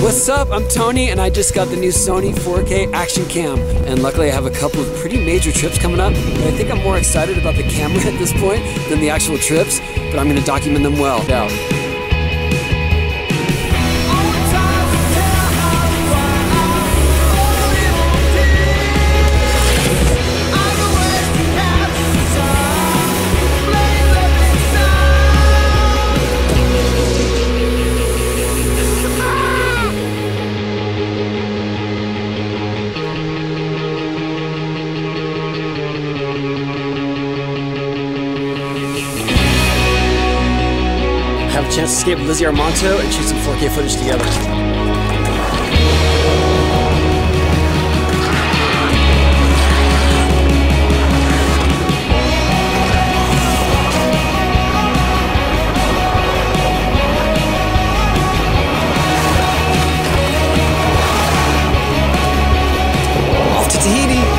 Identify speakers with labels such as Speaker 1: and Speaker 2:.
Speaker 1: What's up? I'm Tony, and I just got the new Sony 4K Action Cam. And luckily, I have a couple of pretty major trips coming up. But I think I'm more excited about the camera at this point than the actual trips, but I'm gonna document them well. Out. Have a chance to escape with Lizzie Armanto and shoot some 4K footage together. Tahiti!